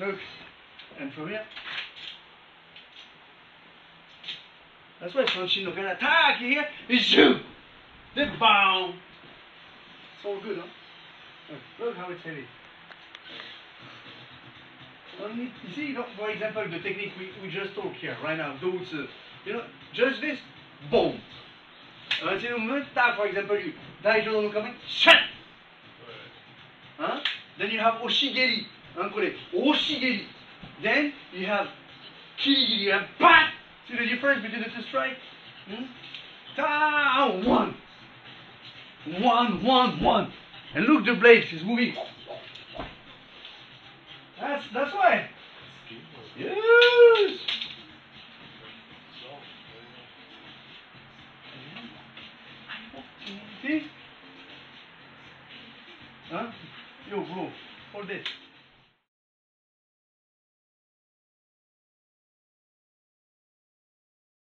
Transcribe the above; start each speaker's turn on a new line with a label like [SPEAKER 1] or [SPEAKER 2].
[SPEAKER 1] Look. And from here. That's why Sanshino can attack you hear? It's shoot. Then boom. It's all good, huh? Look, look how it's heavy. Only, you see, you for example, the technique we, we just talk here, right now, those, uh, you know, just this, boom. Until the moment, for example, you, Daijo no coming, shut. Huh? Then you have Oshigeri, hein, これ Oshigeri. Then you have Kirigiri, you have BAT. See the difference between the two strikes? Hmm? Ta, one. One, one, one. And look, the blade is moving. That's, that's why. Yes. See? Huh? Yo, bro, hold this.